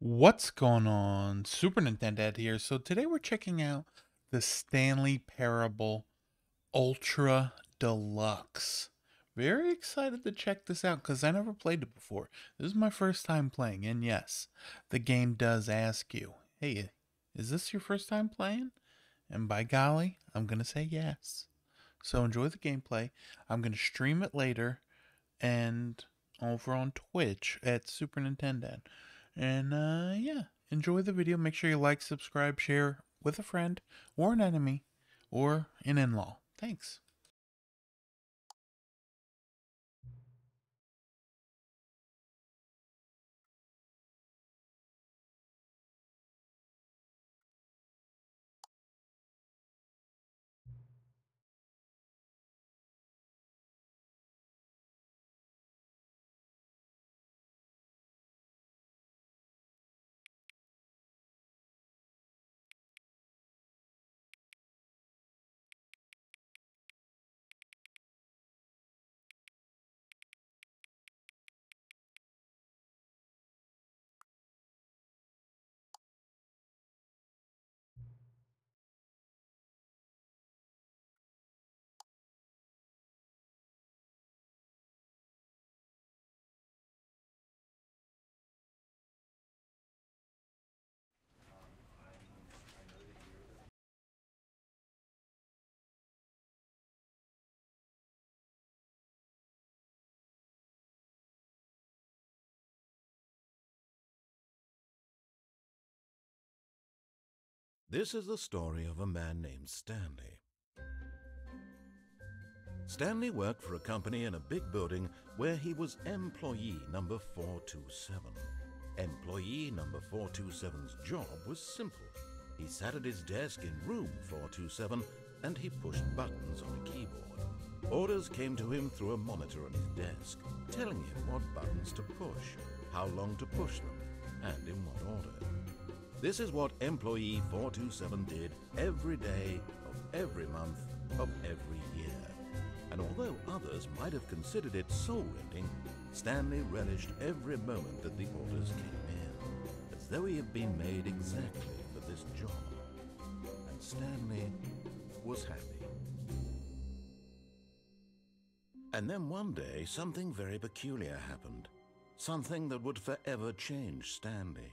What's going on? Super Nintendad here. So today we're checking out the Stanley Parable Ultra Deluxe. Very excited to check this out because I never played it before. This is my first time playing, and yes, the game does ask you, hey, is this your first time playing? And by golly, I'm going to say yes. So enjoy the gameplay. I'm going to stream it later and over on Twitch at Super Nintendad. And uh, yeah, enjoy the video. Make sure you like, subscribe, share with a friend or an enemy or an in law. Thanks. This is the story of a man named Stanley. Stanley worked for a company in a big building where he was employee number 427. Employee number 427's job was simple. He sat at his desk in room 427 and he pushed buttons on a keyboard. Orders came to him through a monitor on his desk, telling him what buttons to push, how long to push them, and in what order. This is what employee 427 did every day of every month of every year. And although others might have considered it soul-rending, Stanley relished every moment that the orders came in, as though he had been made exactly for this job. And Stanley was happy. And then one day, something very peculiar happened. Something that would forever change Stanley.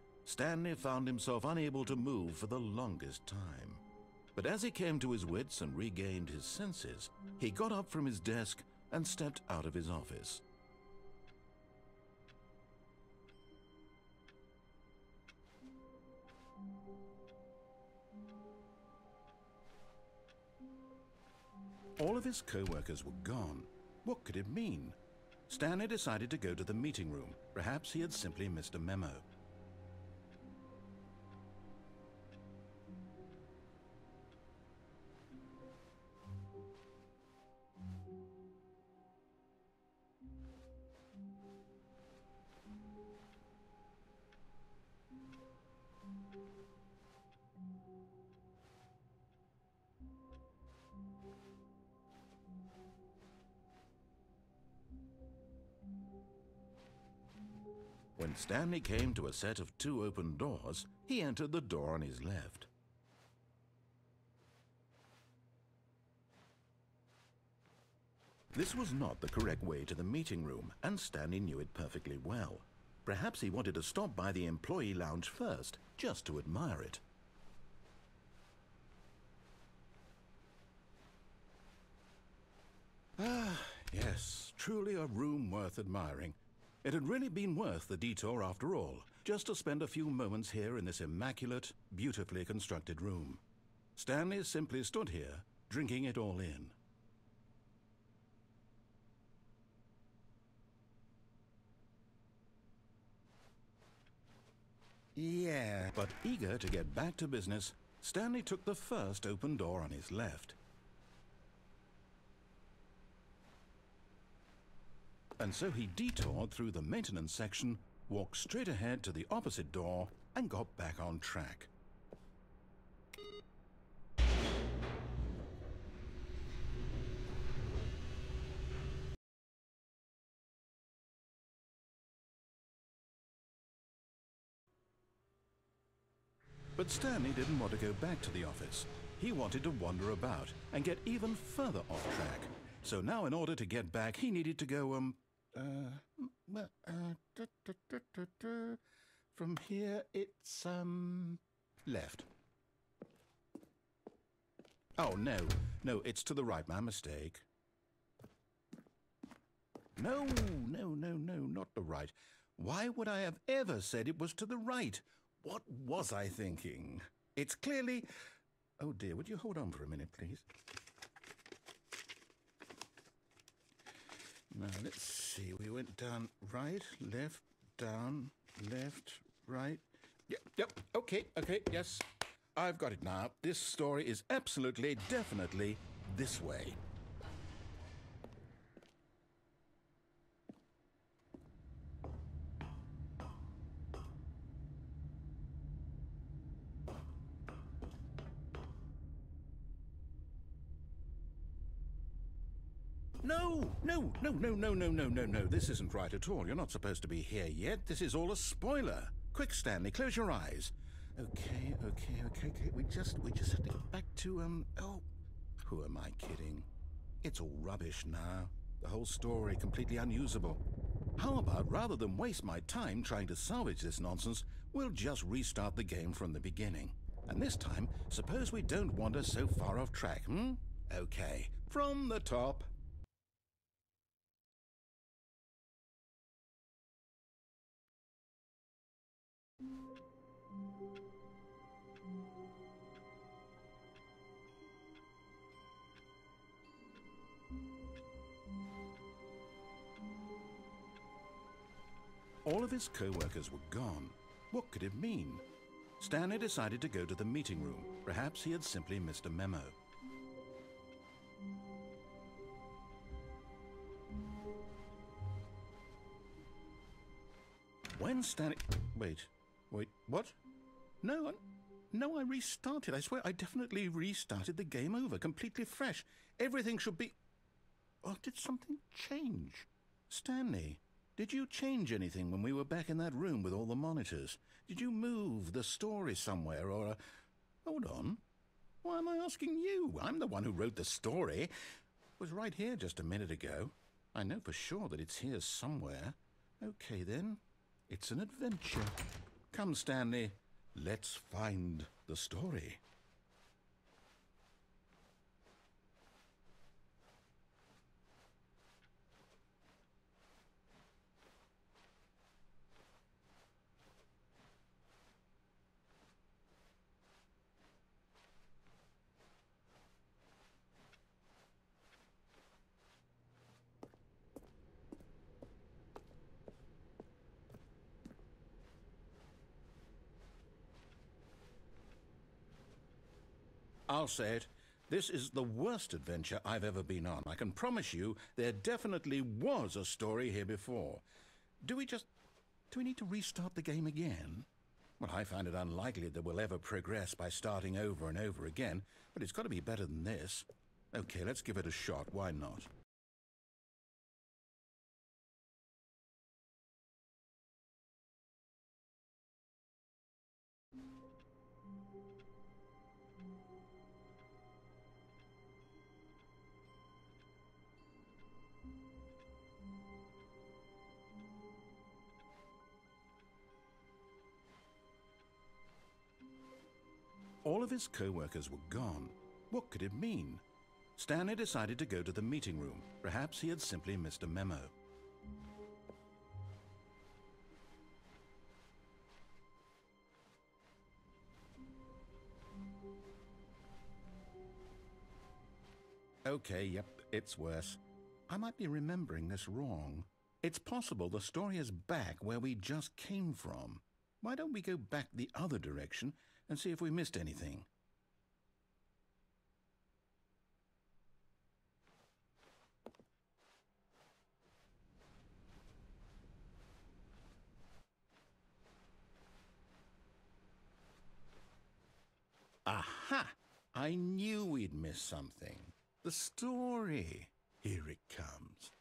Stanley found himself unable to move for the longest time. But as he came to his wits and regained his senses, he got up from his desk and stepped out of his office. All of his co-workers were gone. What could it mean? Stanley decided to go to the meeting room. Perhaps he had simply missed a memo. When Stanley came to a set of two open doors, he entered the door on his left. This was not the correct way to the meeting room, and Stanley knew it perfectly well. Perhaps he wanted to stop by the employee lounge first, just to admire it. Ah, yes, truly a room worth admiring. It had really been worth the detour after all, just to spend a few moments here in this immaculate, beautifully constructed room. Stanley simply stood here, drinking it all in. Yeah, but eager to get back to business, Stanley took the first open door on his left. And so he detoured through the maintenance section, walked straight ahead to the opposite door, and got back on track. But Stanley didn't want to go back to the office. He wanted to wander about and get even further off track. So now, in order to get back, he needed to go, um, uh, uh, from here it's, um, left. Oh, no, no, it's to the right, my mistake. No, no, no, no, not the right. Why would I have ever said it was to the right? What was I thinking? It's clearly. Oh dear, would you hold on for a minute, please? Now, let's see. We went down right, left, down, left, right. Yep, yep. Okay, okay, yes. I've got it now. This story is absolutely, definitely this way. No, no, no, no, no, no, no, no, no. This isn't right at all. You're not supposed to be here yet. This is all a spoiler. Quick, Stanley, close your eyes. Okay, okay, okay, okay. We just, we just have to get back to, um, oh, who am I kidding? It's all rubbish now. The whole story completely unusable. How about rather than waste my time trying to salvage this nonsense, we'll just restart the game from the beginning. And this time, suppose we don't wander so far off track, hmm? Okay, from the top. All of his co-workers were gone. What could it mean? Stanley decided to go to the meeting room. Perhaps he had simply missed a memo. When Stanley... Wait. Wait, what? No, I... No, I restarted. I swear I definitely restarted the game over, completely fresh. Everything should be... Or did something change? Stanley, did you change anything when we were back in that room with all the monitors? Did you move the story somewhere or... A... Hold on. Why am I asking you? I'm the one who wrote the story. It was right here just a minute ago. I know for sure that it's here somewhere. Okay, then. It's an adventure. Come, Stanley. Let's find the story. I'll say it. This is the worst adventure I've ever been on. I can promise you there definitely was a story here before. Do we just... do we need to restart the game again? Well, I find it unlikely that we'll ever progress by starting over and over again, but it's got to be better than this. Okay, let's give it a shot. Why not? His co-workers were gone. What could it mean? Stanley decided to go to the meeting room. Perhaps he had simply missed a memo. Okay, yep, it's worse. I might be remembering this wrong. It's possible the story is back where we just came from. Why don't we go back the other direction and see if we missed anything? Aha! I knew we'd miss something. The story. Here it comes.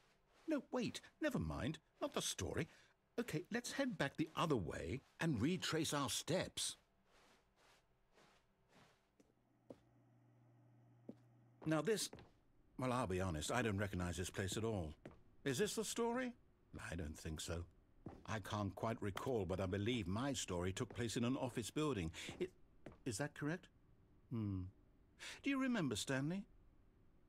No, wait, never mind. Not the story. Okay, let's head back the other way and retrace our steps. Now, this. Well, I'll be honest, I don't recognize this place at all. Is this the story? I don't think so. I can't quite recall, but I believe my story took place in an office building. It, is that correct? Hmm. Do you remember, Stanley?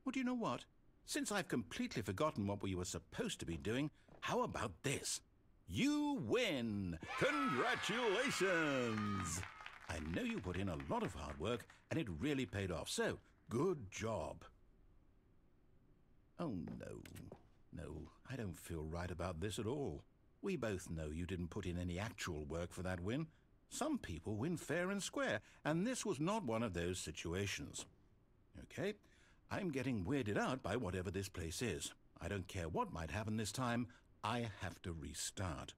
Well, do you know what? Since I've completely forgotten what we were supposed to be doing, how about this? You win! Congratulations! I know you put in a lot of hard work, and it really paid off, so good job. Oh, no. No, I don't feel right about this at all. We both know you didn't put in any actual work for that win. Some people win fair and square, and this was not one of those situations. Okay, I'm getting weirded out by whatever this place is. I don't care what might happen this time, I have to restart.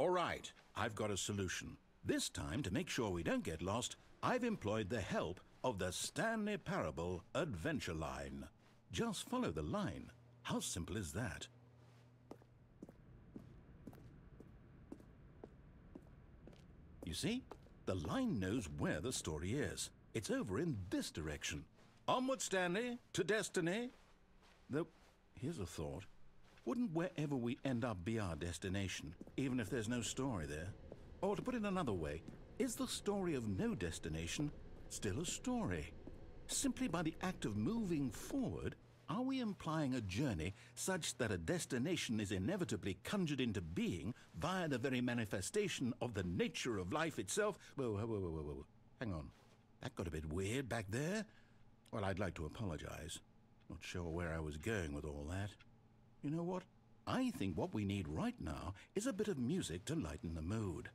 All right, I've got a solution. This time, to make sure we don't get lost, I've employed the help of the Stanley Parable Adventure Line. Just follow the line. How simple is that? You see, the line knows where the story is. It's over in this direction. Onward, Stanley, to destiny. Though, here's a thought. Wouldn't wherever we end up be our destination, even if there's no story there? Or to put it another way, is the story of no destination still a story? Simply by the act of moving forward, are we implying a journey such that a destination is inevitably conjured into being via the very manifestation of the nature of life itself? Whoa, whoa, whoa, whoa, whoa. Hang on. That got a bit weird back there. Well, I'd like to apologize. Not sure where I was going with all that. You know what? I think what we need right now is a bit of music to lighten the mood.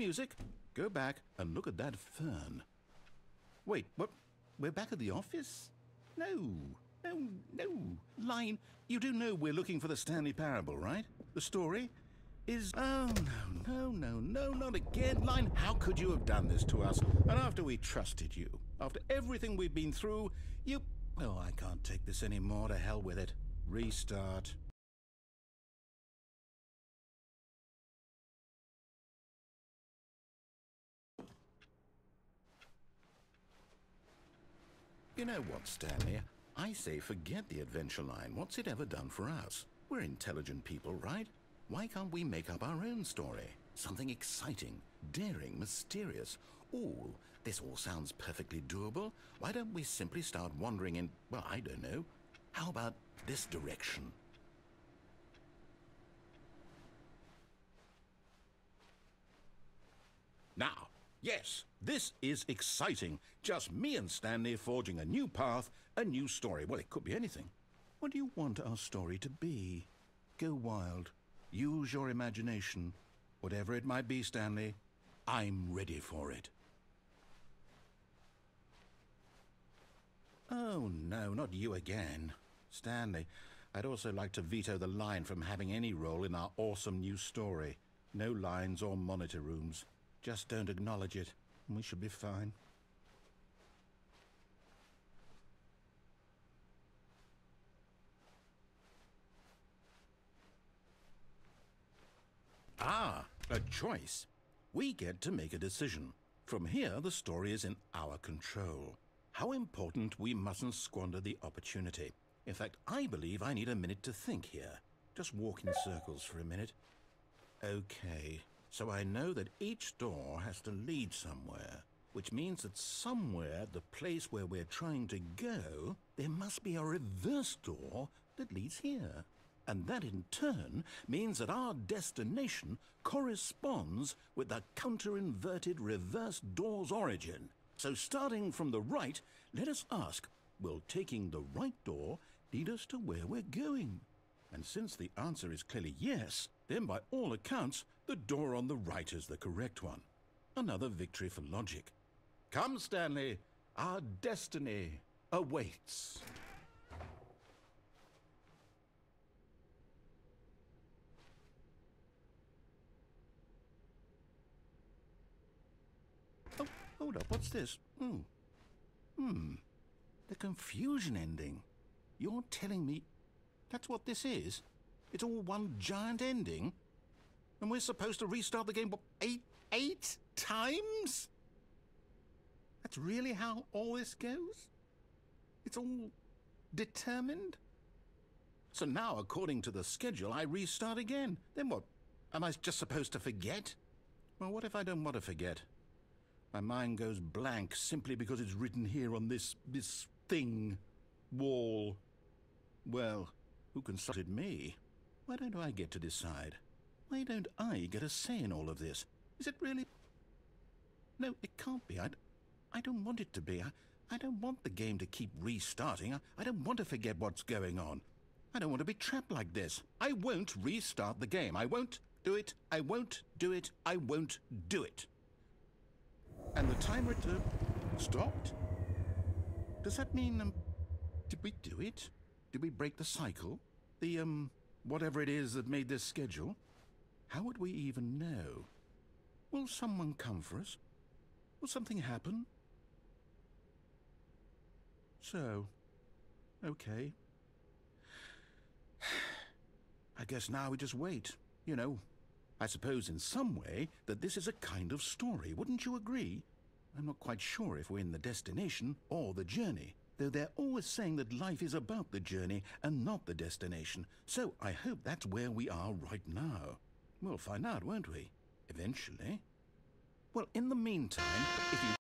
Music, go back and look at that fern. Wait, what? We're back at the office? No, no, no. Line, you do know we're looking for the Stanley Parable, right? The story is. Oh, no, no, no, no, not again. Line, how could you have done this to us? And after we trusted you, after everything we've been through, you. Oh, I can't take this anymore. To hell with it. Restart. You know what, Stanley? I say forget the adventure line. What's it ever done for us? We're intelligent people, right? Why can't we make up our own story? Something exciting, daring, mysterious. Ooh, this all sounds perfectly doable. Why don't we simply start wandering in, well, I don't know. How about this direction? Now, yes, this is exciting. Just me and Stanley forging a new path, a new story. Well, it could be anything. What do you want our story to be? Go wild. Use your imagination. Whatever it might be, Stanley, I'm ready for it. Oh, no, not you again. Stanley, I'd also like to veto the line from having any role in our awesome new story. No lines or monitor rooms. Just don't acknowledge it, and we should be fine. Ah, a choice. We get to make a decision. From here, the story is in our control. How important we mustn't squander the opportunity. In fact, I believe I need a minute to think here. Just walk in circles for a minute. Okay, so I know that each door has to lead somewhere, which means that somewhere, the place where we're trying to go, there must be a reverse door that leads here. And that in turn means that our destination corresponds with the counter-inverted reverse door's origin. So starting from the right, let us ask, will taking the right door lead us to where we're going? And since the answer is clearly yes, then by all accounts, the door on the right is the correct one. Another victory for logic. Come, Stanley, our destiny awaits. Oh, hold up, what's this? Hmm. Hmm. The confusion ending. You're telling me that's what this is? It's all one giant ending? And we're supposed to restart the game, eight, eight times? That's really how all this goes? It's all determined? So now, according to the schedule, I restart again. Then what? Am I just supposed to forget? Well, what if I don't want to forget? My mind goes blank simply because it's written here on this, this thing, wall. Well, who consulted me? Why don't I get to decide? Why don't I get a say in all of this? Is it really... No, it can't be. I, I don't want it to be. I, I don't want the game to keep restarting. I, I don't want to forget what's going on. I don't want to be trapped like this. I won't restart the game. I won't do it. I won't do it. I won't do it. And the timer stopped? Does that mean, um, did we do it? Did we break the cycle? The, um, whatever it is that made this schedule? How would we even know? Will someone come for us? Will something happen? So, okay. I guess now we just wait. You know, I suppose in some way that this is a kind of story, wouldn't you agree? I'm not quite sure if we're in the destination or the journey, though they're always saying that life is about the journey and not the destination, so I hope that's where we are right now. We'll find out, won't we? Eventually. Well, in the meantime, if you